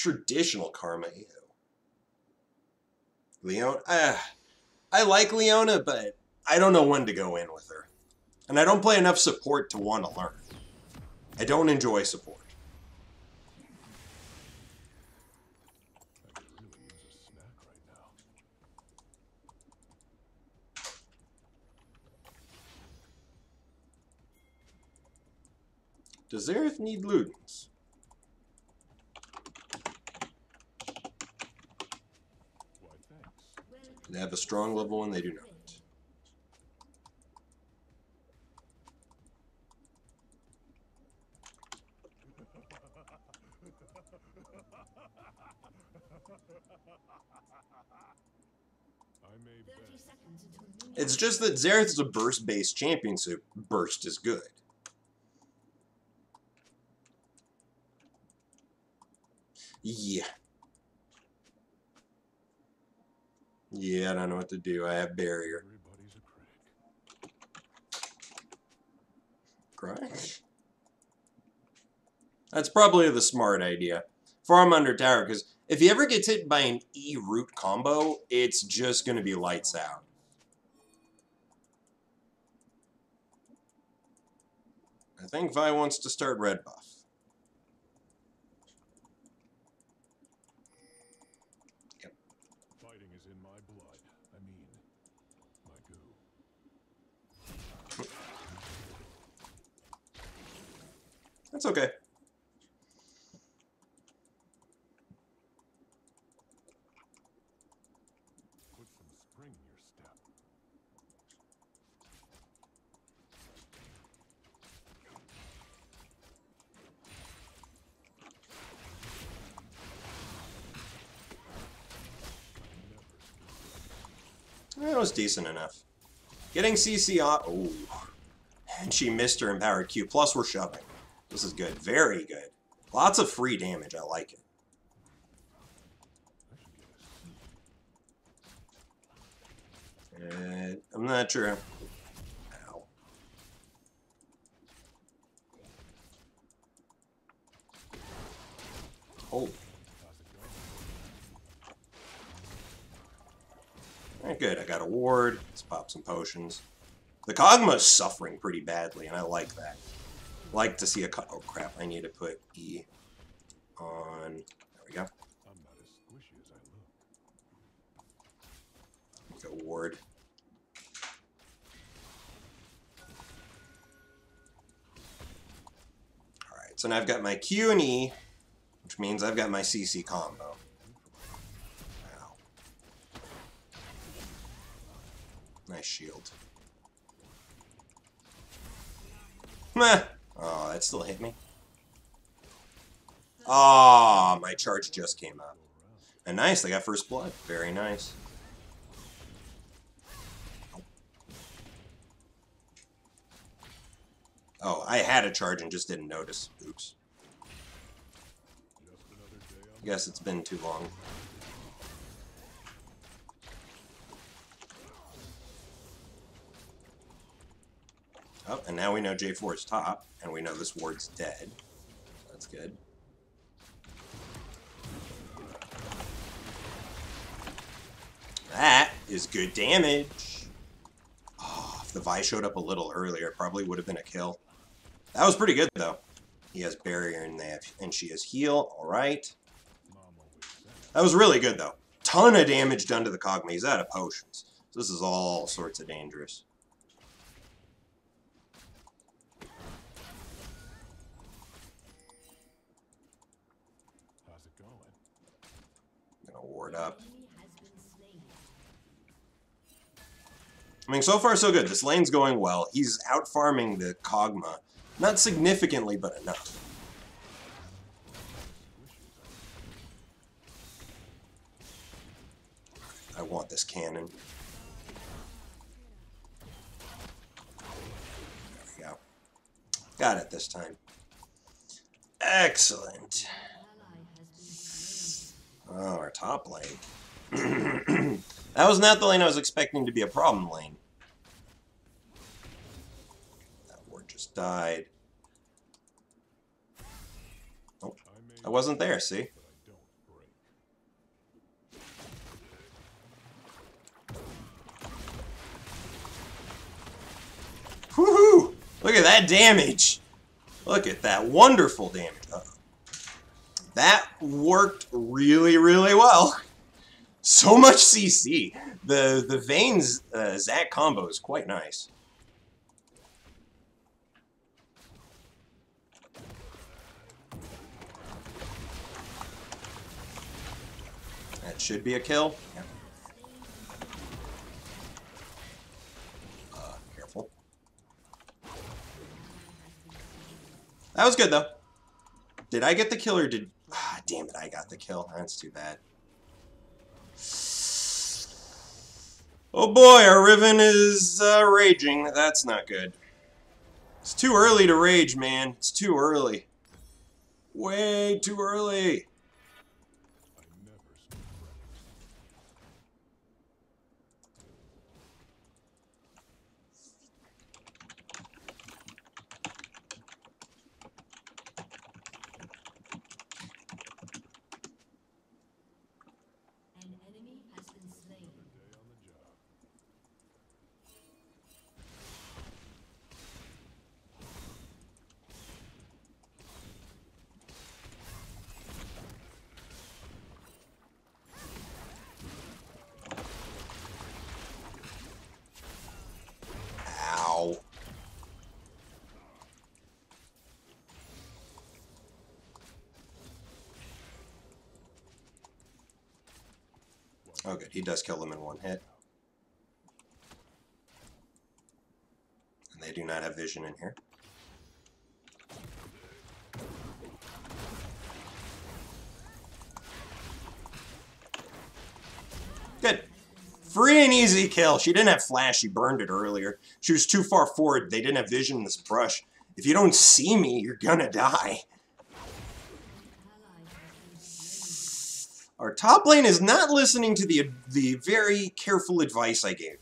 traditional Karma. Ew. Leon, uh, I like Leona, but I don't know when to go in with her. And I don't play enough support to want to learn. I don't enjoy support. Does Xerath need Ludens? Why, thanks. They have a strong level one, they do not. I may 30 bet. seconds until new It's just that Xerath is a burst-based champion, so burst is good. Yeah. Yeah, I don't know what to do. I have barrier. Everybody's a critic. Crash. That's probably the smart idea. Farm under tower, because if he ever gets hit by an E root combo, it's just going to be lights out. I think Vi wants to start red buff. Fighting is in my blood. I mean, my goo. That's okay. Put some spring in your step. That was decent enough. Getting CC off. Ooh. And she missed her empowered Q. Plus, we're shoving. This is good. Very good. Lots of free damage. I like it. I should get a Uh, I'm not sure. Ow. Oh, good. I got a ward. Let's pop some potions. The Kog'Maw's suffering pretty badly, and I like that. Like to see a cut. Oh crap! I need to put E on. There we go. I'm not as squishy as I look. Go ward. Alright, so now I've got my Q and E, which means I've got my CC combo. Ow. Nice shield. Meh. Oh, that still hit me. Ah, my charge just came up. And nice, they got first blood. Very nice. Oh, I had a charge and just didn't notice. Oops. Guess it's been too long. Oh, and now we know J4 is top, and we know this ward's dead. That's good. That is good damage. Oh, if the Vi showed up a little earlier, it probably would have been a kill. That was pretty good, though. He has barrier, and they have, and she has heal. All right. That was really good, though. Ton of damage done to the Kog'Maw. He's out of potions. So this is all sorts of dangerous. Gonna ward up. I mean, so far so good. This lane's going well. He's out farming the Kog'Maw. Not significantly, but enough. I want this cannon. There we go. Got it this time. Excellent. Oh, our top lane. that was not the lane I was expecting to be a problem lane. That ward just died. Oh, I wasn't there, see? Woohoo! Look at that damage! Look at that wonderful damage. Uh -oh. That worked really, really well. So much CC. The the Vayne's uh, Zac combo is quite nice. That should be a kill. Yeah. Uh, careful. That was good though. Did I get the kill or did? Damn it! I got the kill. That's too bad. Oh boy, our Riven is uh, raging. That's not good. It's too early to rage, man. It's too early. Way too early. I never speak friends. An enemy has been slain. Day on the job. Ow. Oh, good. He does kill them in one hit. And they do not have vision in here. Good. Free and easy kill. She didn't have flash. She burned it earlier. She was too far forward. They didn't have vision in this brush. If you don't see me, you're gonna die. Our top lane is not listening to the the very careful advice I gave.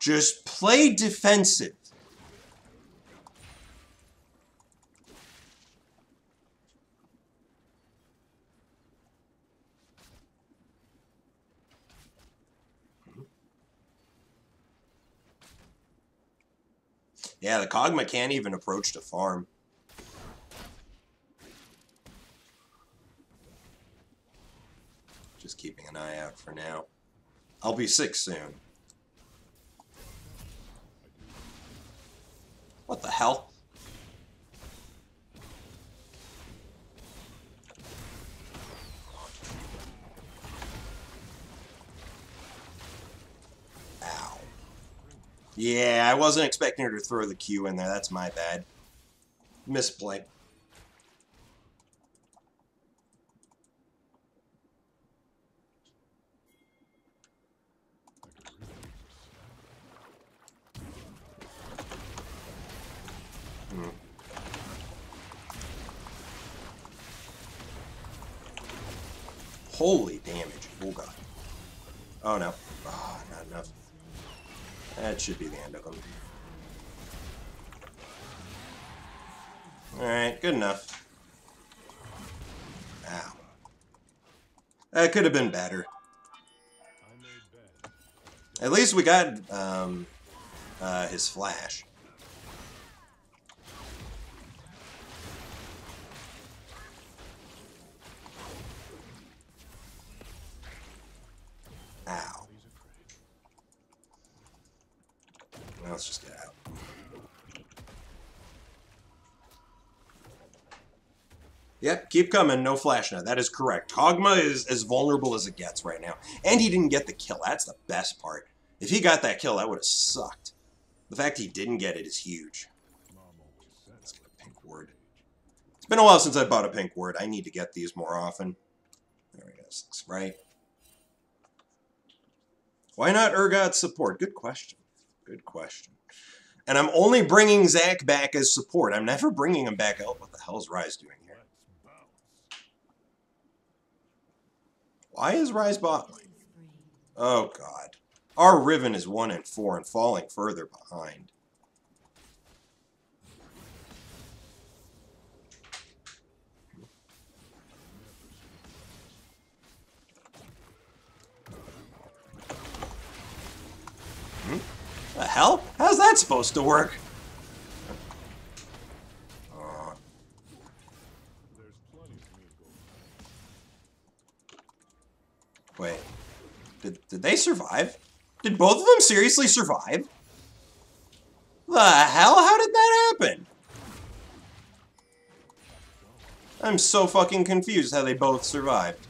Just play defensive. Yeah, the Kog'Maw can't even approach to farm. Just keeping an eye out for now. I'll be sick soon. What the hell? Ow. Yeah, I wasn't expecting her to throw the Q in there. That's my bad. Misplay. I could really use a snack. Holy damage. Oh god. Oh no. Oh, not enough. That should be the end of him. Alright, good enough. Ow. That could have been better. At least we got um, uh, his flash. Ow. He's afraid. Well, let's just get out. Yep, keep coming. No flash now. That is correct. Kog'Maw is as vulnerable as it gets right now. And he didn't get the kill. That's the best part. If he got that kill, that would have sucked. The fact he didn't get it is huge. Let's get a pink ward. It's been a while since I bought a pink ward. I need to get these more often. There we go. Six, right. Why not Urgot support? Good question. Good question. And I'm only bringing Zac back as support. I'm never bringing him back out. What the hell is Ryze doing here? Why is Ryze bot? Oh, God. Our Riven is 1 and 4 and falling further behind. The hell? How's that supposed to work? Wait. Did, did they survive? Did both of them seriously survive? The hell? How did that happen? I'm so fucking confused how they both survived.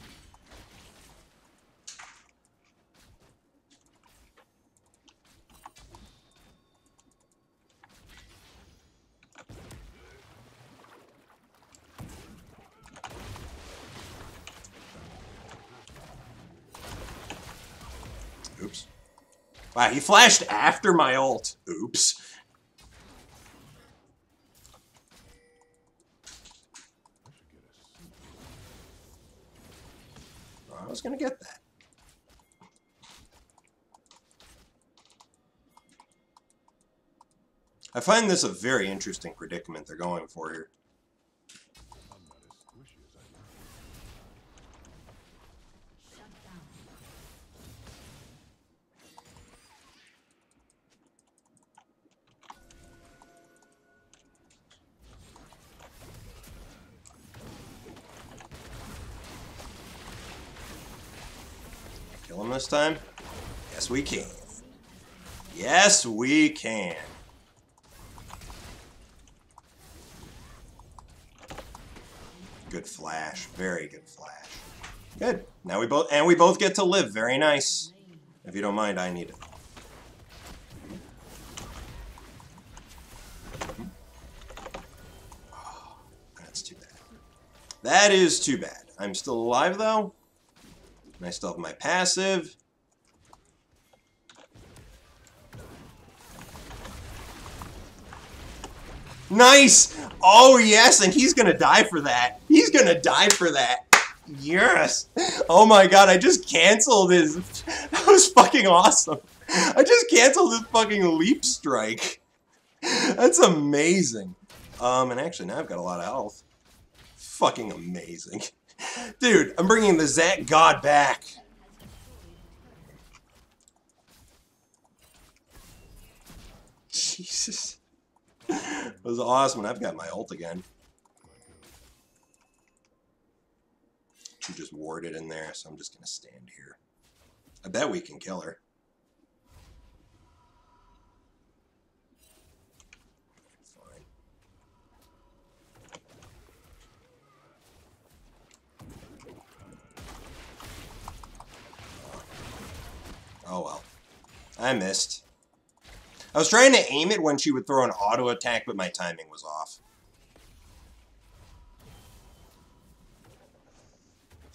Oops. Wow, he flashed after my ult. Oops. I was gonna get that. I find this a very interesting predicament they're going for here. This time? Yes, we can. Yes, we can. Good flash. Very good flash. Good. Now we both and we both get to live. Very nice. If you don't mind, I need it. Oh, ah, that's too bad. That is too bad. I'm still alive though. And I still have my passive. Nice! Oh, yes, and he's gonna die for that. He's gonna die for that. Yes! Oh my god, I just canceled his... That was fucking awesome. I just canceled his fucking leap strike. That's amazing. Um, and actually, now I've got a lot of health. Fucking amazing. Dude, I'm bringing the Zac God back. Jesus. That was awesome, and I've got my ult again. She just warded in there, so I'm just gonna stand here. I bet we can kill her. Fine. Oh well. I missed. I was trying to aim it when she would throw an auto attack, but my timing was off.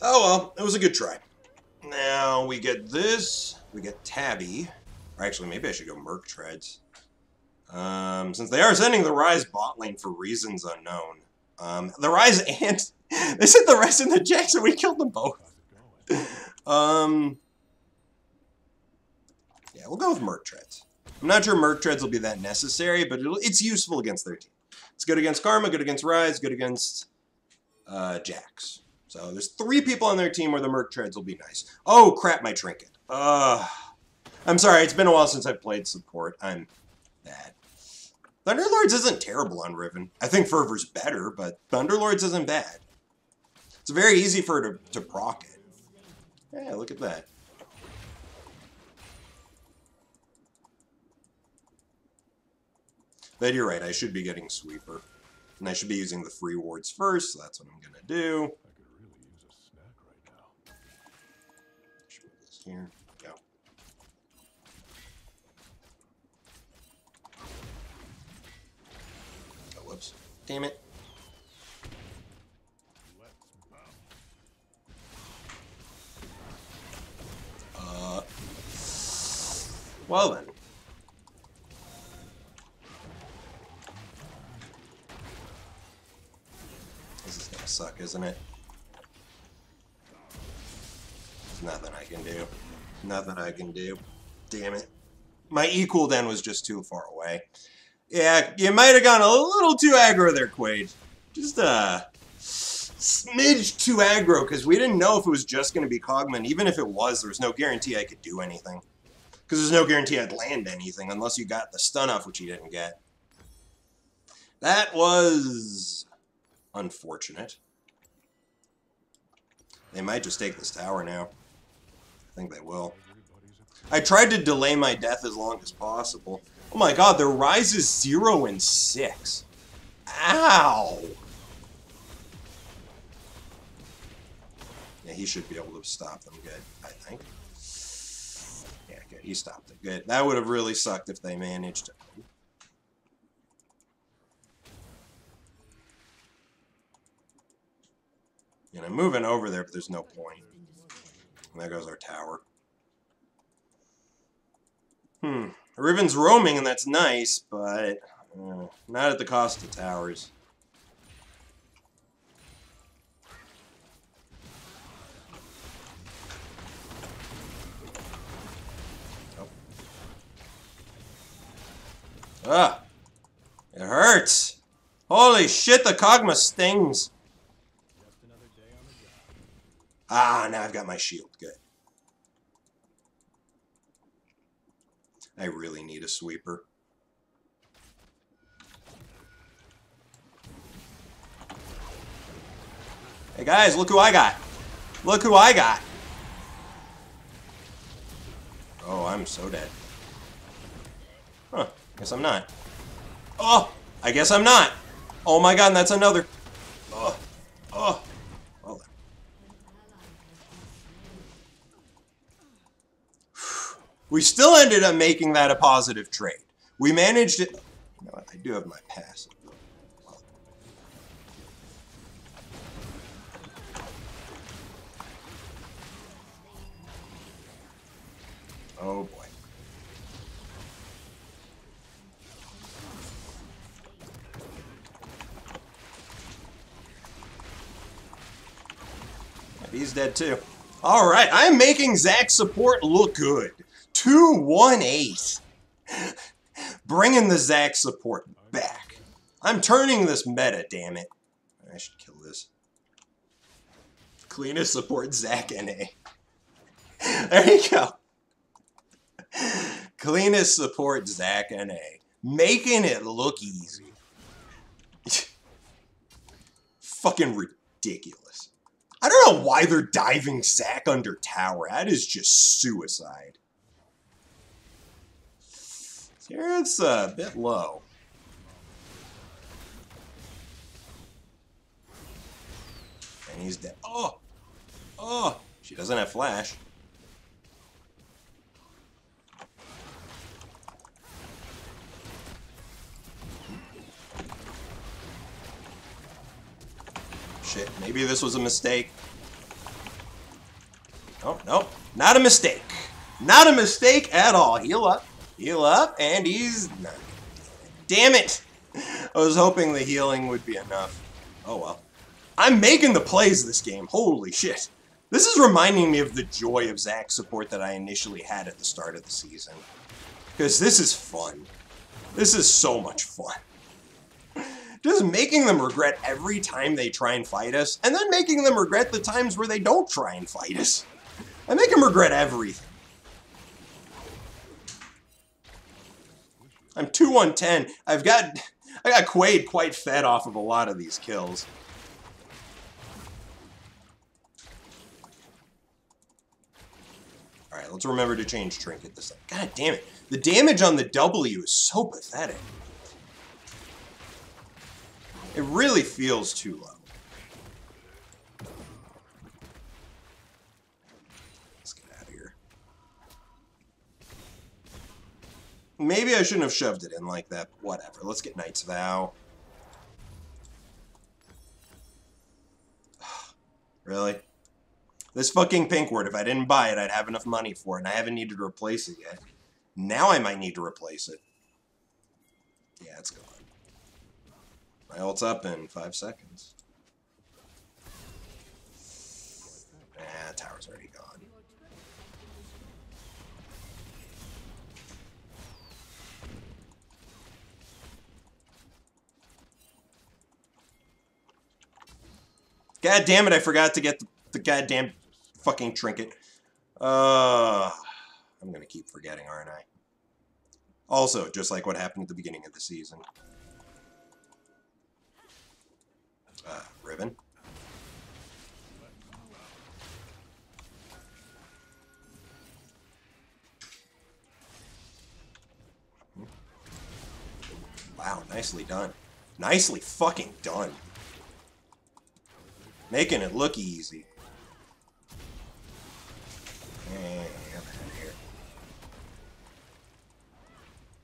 Oh well, it was a good try. Now we get this. We get Tabi. Or actually, maybe I should go Merc Treads. Um, since they are sending the Ryze bot lane for reasons unknown. Um, the Ryze and they sent the Ryze and the and we killed them both. Um, we'll go with Merc Treads. I'm not sure Merc Treads will be that necessary, but it's useful against their team. It's good against Karma, good against Ryze, good against uh, Jax. So there's three people on their team where the Merc Treads will be nice. Oh, crap, my Trinket. Uh, I'm sorry, it's been a while since I've played support. I'm bad. Thunderlords isn't terrible on Riven. I think Fervor's better, but Thunderlords isn't bad. It's very easy for her to, to proc it. Yeah, look at that. But you're right, I should be getting Sweeper. And I should be using the free wards first, so that's what I'm gonna do. I could really use a snack right now. Should put this here. Go. Oh, whoops. Damn it. Uh. Well then. Suck, isn't it? There's nothing I can do. Nothing I can do. Damn it. My equal then was just too far away. Yeah, you might have gone a little too aggro there, Cwade. Just uh smidge too aggro because we didn't know if it was just going to be Kog'Maw. Even if it was, there was no guarantee I could do anything. Because there's no guarantee I'd land anything unless you got the stun off, which you didn't get. That was unfortunate. They might just take this tower now. I think they will. I tried to delay my death as long as possible. Oh my god, their Ryze is 0 and 6. Ow! Yeah, he should be able to stop them good, I think. Yeah, good. He stopped it. Good. That would have really sucked if they managed to. And I'm moving over there, but there's no point. And there goes our tower. Hmm. Riven's roaming, and that's nice, but uh, not at the cost of towers. Ah! It hurts! Holy shit, the Kog'Maw stings! Ah, now I've got my shield. Good. I really need a sweeper. Hey guys, look who I got. Look who I got. Oh, I'm so dead. Huh, guess I'm not. Oh, I guess I'm not. Oh my god, that's another. Oh, oh. We still ended up making that a positive trade. We managed it. You know what? I do have my passive. Oh boy. He's dead too. All right, I'm making Zac's support look good. 218. Bringing the Zac support back. I'm turning this meta, damn it. I should kill this. Cleanest support Zac NA. There you go. Cleanest support Zac NA. Making it look easy. Fucking ridiculous. I don't know why they're diving Zac under tower. That is just suicide. Here it's a bit low. And he's dead. Oh! Oh! She doesn't have flash. Shit, maybe this was a mistake. Oh, no, not a mistake. Not a mistake at all. Heal up, heal up, and he's... Damn it! I was hoping the healing would be enough. Oh well. I'm making the plays this game. Holy shit. This is reminding me of the joy of Zac support that I initially had at the start of the season. Because this is fun. This is so much fun just making them regret every time they try and fight us, and then making them regret the times where they don't try and fight us. I make them regret everything. I'm 2 110. I've got I got Cwade quite fed off of a lot of these kills. Alright, let's remember to change Trinket this time. God damn it. The damage on the W is so pathetic. It really feels too low. Let's get out of here. Maybe I shouldn't have shoved it in like that, but whatever. Let's get Knight's Vow. really? This fucking pink ward, if I didn't buy it, I'd have enough money for it, and I haven't needed to replace it yet. Now I might need to replace it. Yeah, it's gone. My ult's up in five seconds. Ah, tower's already gone. God damn it, I forgot to get the, the goddamn fucking trinket. Uh, I'm going to keep forgetting, aren't I? Also, just like what happened at the beginning of the season. Uh, ribbon. Hmm. Wow, nicely done. Nicely fucking done. Making it look easy. And get out of here.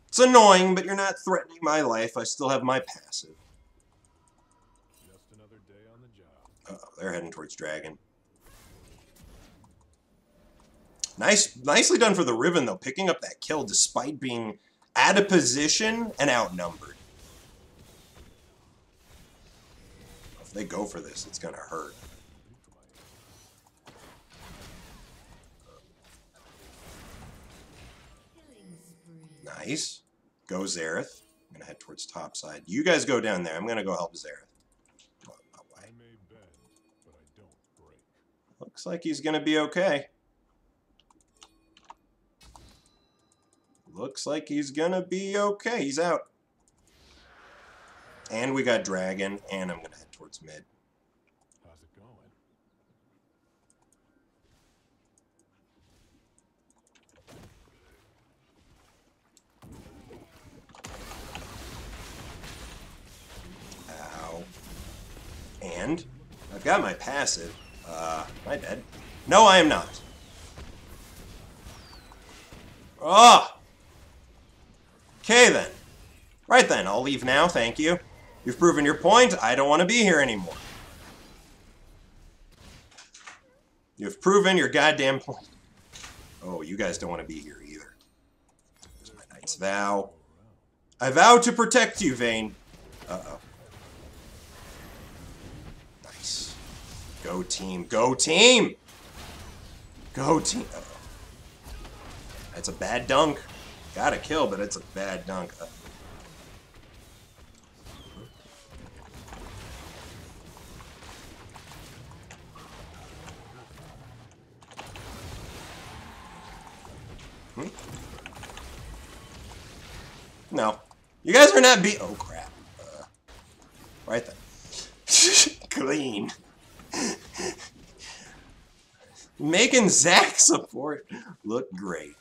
It's annoying, but you're not threatening my life. I still have my passive. Just another day on the job. Uh oh, they're heading towards Dragon. Nice, nicely done for the Riven though, picking up that kill despite being out of position and outnumbered. They go for this, it's gonna hurt. Nice. Go Xerath. I'm gonna head towards top side. You guys go down there. I'm gonna go help Xerath. Well, no I way. may bend, but I don't break. Looks like he's gonna be okay. Looks like he's gonna be okay. He's out. And we got Dragon, and I'm gonna head towards mid. How's it going? Ow. And I've got my passive. Uh, am I dead? No, I am not. Ah! Okay then. Right then, I'll leave now, thank you. You've proven your point, I don't want to be here anymore. You've proven your goddamn point. Oh, you guys don't want to be here either. There's my Knight's Vow. I vow to protect you, Vayne. Uh-oh. Nice. Go team. Go team! Go team. Uh-oh. That's a bad dunk. Got a kill, but it's a bad dunk. Uh, Hmm? No. You guys are not be- Oh, crap. Uh, right then. Clean. Making Zac support look great.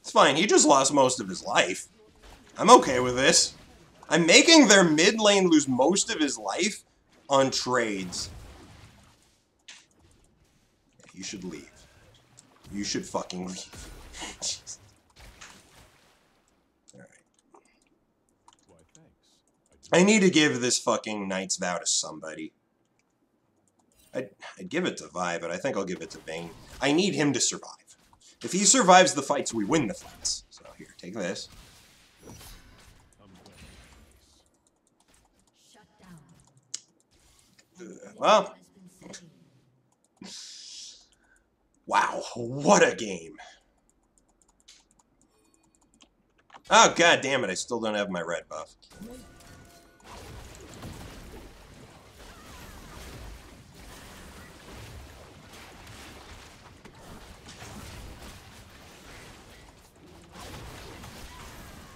It's fine. He just lost most of his life. I'm okay with this. I'm making their mid lane lose most of his life on trades. Yeah, you should leave. You should fucking leave. Alright. I need to give this fucking Knight's Vow to somebody. I'd, I'd give it to Vi, but I think I'll give it to Vayne. I need him to survive. If he survives the fights, we win the fights. So here, take this. Well, wow, what a game. Oh, god damn it, I still don't have my red buff.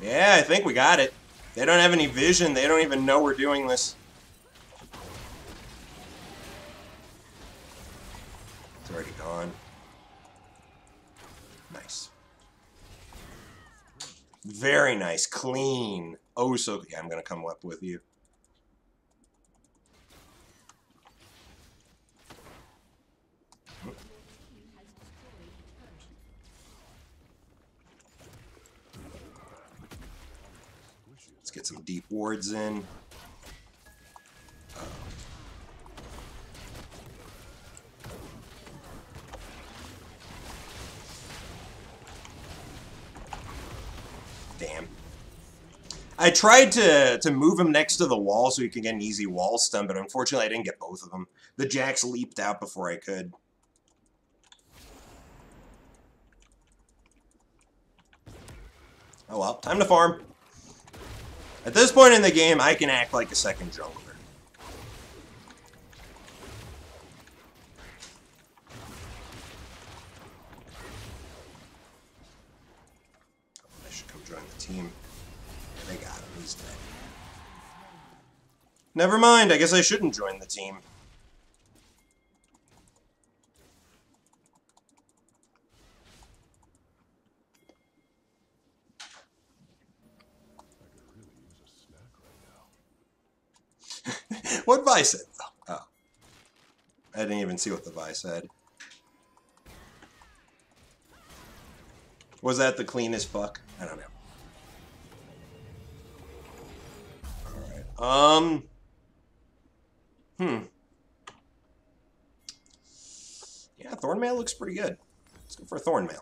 Yeah, I think we got it. They don't have any vision. They don't even know we're doing this. Already gone. Nice. Very nice. Clean. Oh, so... Yeah, I'm going to come up with you. Let's get some deep wards in. I tried to to move him next to the wall so he could get an easy wall stun, but unfortunately I didn't get both of them. The Jax leaped out before I could. Oh well, time to farm. At this point in the game, I can act like a second jungler. Never mind, I guess I shouldn't join the team. what Vi said? Oh, oh, I didn't even see what the Vi said. Was that the cleanest fuck? I don't know. Alright. Um... Hmm. Yeah, Thornmail looks pretty good. Let's go for Thornmail.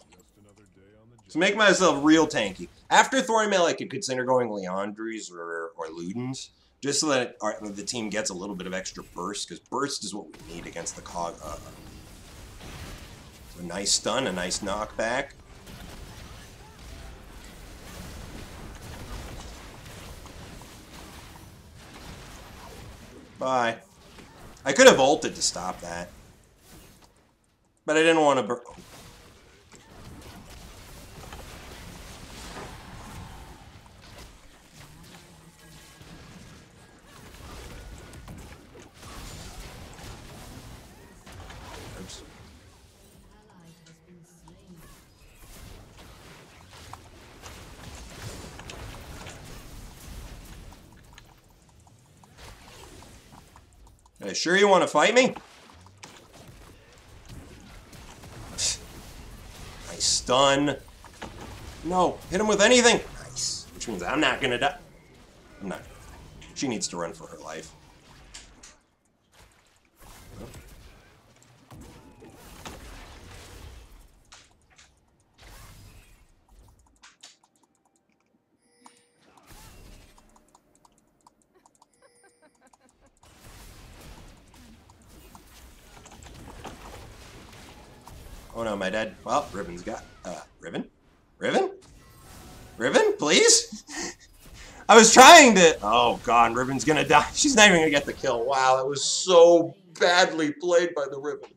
To make myself real tanky. After Thornmail, I could consider going Liandry's or, or Ludens, just so that our, the team gets a little bit of extra burst, because burst is what we need against the Kog. Uh, so nice stun, a nice knockback. Bye. I could have ulted to stop that. But I didn't want to... sure you want to fight me? Nice stun. No, hit him with anything. Nice. Which means I'm not gonna die. I'm not. She needs to run for her life. Well, Riven's got. Uh, Riven? Riven? Riven, please? I was trying to. Oh god, Riven's gonna die. She's not even gonna get the kill. Wow, that was so badly played by the Riven.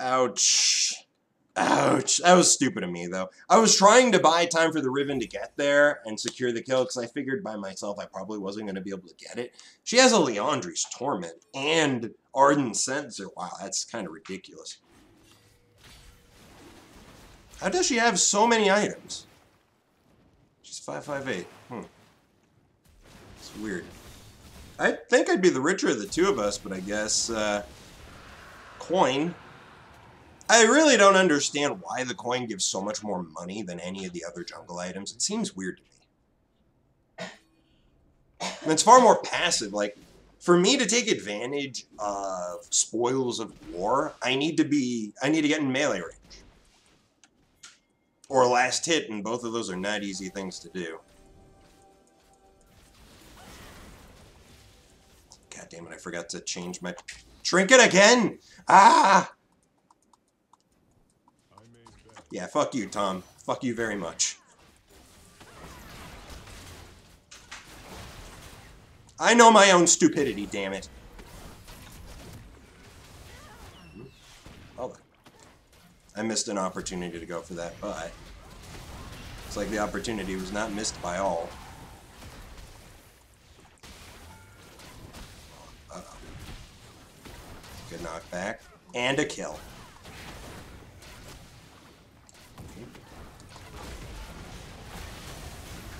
Ouch. Ouch. That was stupid of me, though. I was trying to buy time for the Riven to get there and secure the kill because I figured by myself I probably wasn't going to be able to get it. She has a Liandry's Torment and Ardent Censer. Wow, that's kind of ridiculous. How does she have so many items? She's 558. Hmm. It's weird. I think I'd be the richer of the two of us, but I guess, uh, coin. I really don't understand why the coin gives so much more money than any of the other jungle items. It seems weird to me. And it's far more passive. Like, for me to take advantage of spoils of war, I need to be, I need to get in melee range or last hit, and both of those are not easy things to do. God damn it, I forgot to change my trinket again! Ah! Yeah, fuck you, Tom. Fuck you very much. I know my own stupidity, damn it. I missed an opportunity to go for that, but it's like the opportunity was not missed by all. Uh-oh. Good knockback. And a kill.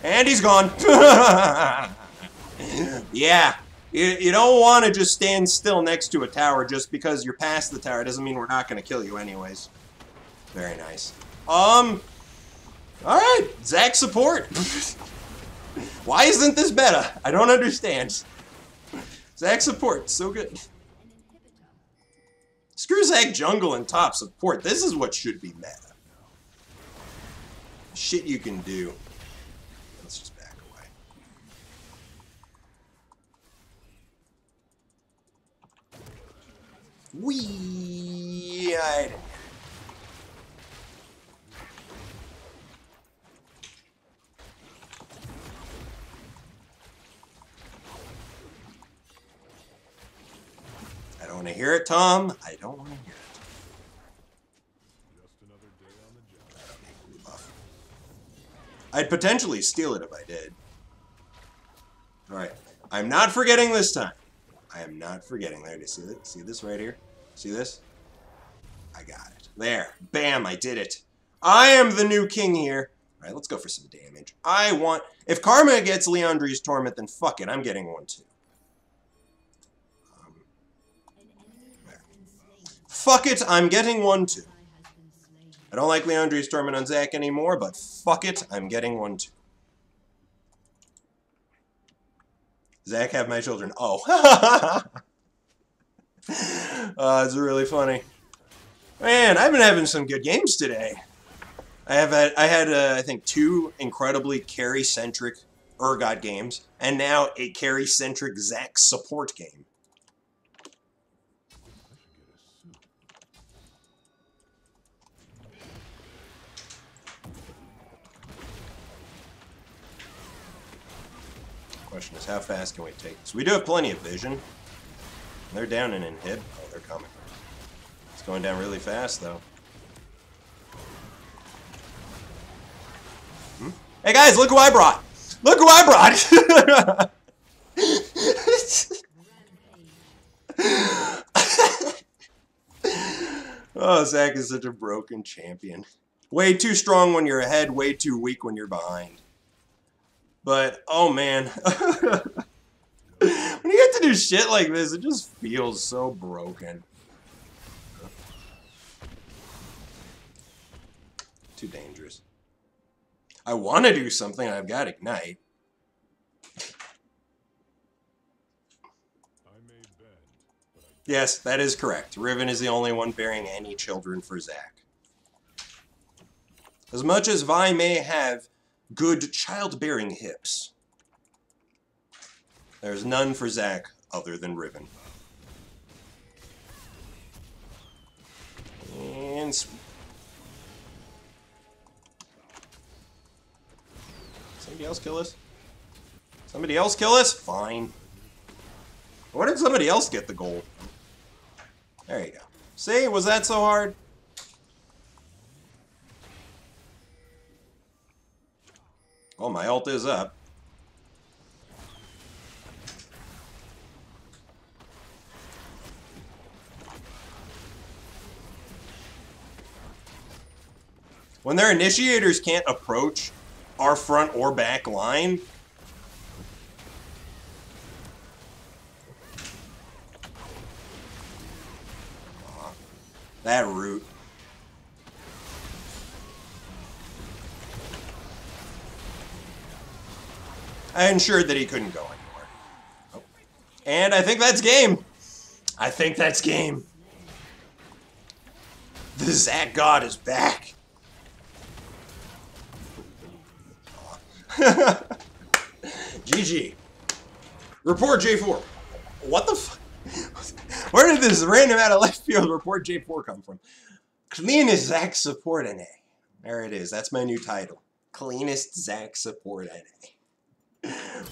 And he's gone. yeah. You, you don't want to just stand still next to a tower just because you're past the tower. It doesn't mean we're not going to kill you anyways. Very nice. Um. Alright. Zac support. Why isn't this meta? I don't understand. Zac support. So good. Screw Zac jungle and top support. This is what should be meta. Shit you can do. Let's just back away. Wee. I- don't want to hear it, Tom. I don't want to hear it. I'd potentially steal it if I did. Alright. I'm not forgetting this time. I am not forgetting. There, you see this? See this right here? See this? I got it. There. Bam, I did it. I am the new king here. Alright, let's go for some damage. I want... If Karma gets Liandry's Torment, then fuck it. I'm getting one too. Fuck it, I'm getting one too. I don't like Liandry's Torment on Zac anymore, but fuck it, I'm getting one too. Zac have my children. Oh. uh, it's really funny. Man, I've been having some good games today. I have had, I had uh, I think two incredibly carry centric Urgot games, and now a carry centric Zac support game. Question is, how fast can we take this? We do have plenty of vision. They're down in inhib. Oh, they're coming. It's going down really fast, though. Hmm? Hey guys, look who I brought! Look who I brought! oh, Zac is such a broken champion. Way too strong when you're ahead, way too weak when you're behind. But, oh man. when you get to do shit like this, it just feels so broken. Too dangerous. I want to do something, I've got Ignite. I may bend, but I Yes, that is correct. Riven is the only one bearing any children for Zac. As much as Vi may have good childbearing hips, there's none for Zac other than Riven. And somebody else kill us? Somebody else kill us? Fine. Why did somebody else get the gold? There you go. See, was that so hard? Oh, my ult is up. When their initiators can't approach our front or back line, that route. I ensured that he couldn't go anywhere. And I think that's game. I think that's game. The Zac God is back. GG. Report J4. What the f- Where did this random out of left field report J4 come from? Cleanest Zac support NA. There it is. That's my new title. Cleanest Zac support NA.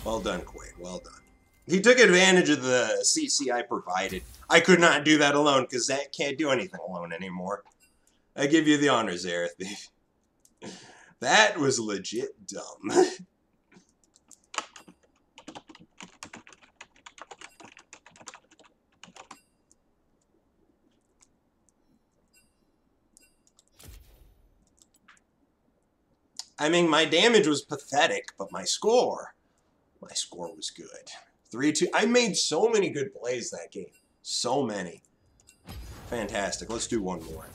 Well done, Cwade. Well done. He took advantage of the CC I provided. I could not do that alone because Zac can't do anything alone anymore. I give you the honors Thief. That was legit dumb. I mean, my damage was pathetic, but my score, my score was good. 3-2. I made so many good plays that game. So many. Fantastic. Let's do one more.